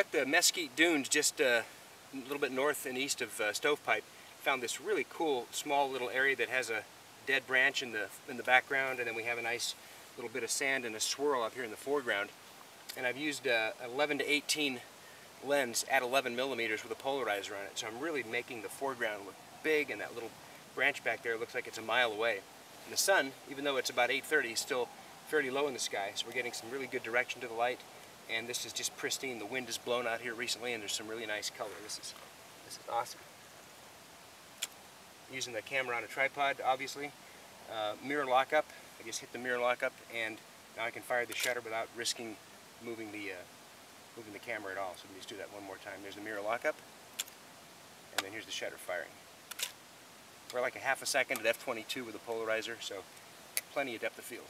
at the Mesquite Dunes just uh, a little bit north and east of uh, Stovepipe. Found this really cool small little area that has a dead branch in the in the background and then we have a nice little bit of sand and a swirl up here in the foreground. And I've used uh, 11 to 18 lens at 11 millimeters with a polarizer on it. So I'm really making the foreground look big and that little branch back there looks like it's a mile away. And the sun, even though it's about 8.30, is still fairly low in the sky. So we're getting some really good direction to the light. And this is just pristine. The wind has blown out here recently and there's some really nice color. This is, this is awesome. Using the camera on a tripod, obviously. Uh, mirror lockup. I just hit the mirror lockup and now I can fire the shutter without risking moving the uh, moving the camera at all. So let me just do that one more time. There's the mirror lockup, and then here's the shutter firing. We're like a half a second at f22 with a polarizer, so plenty of depth of field.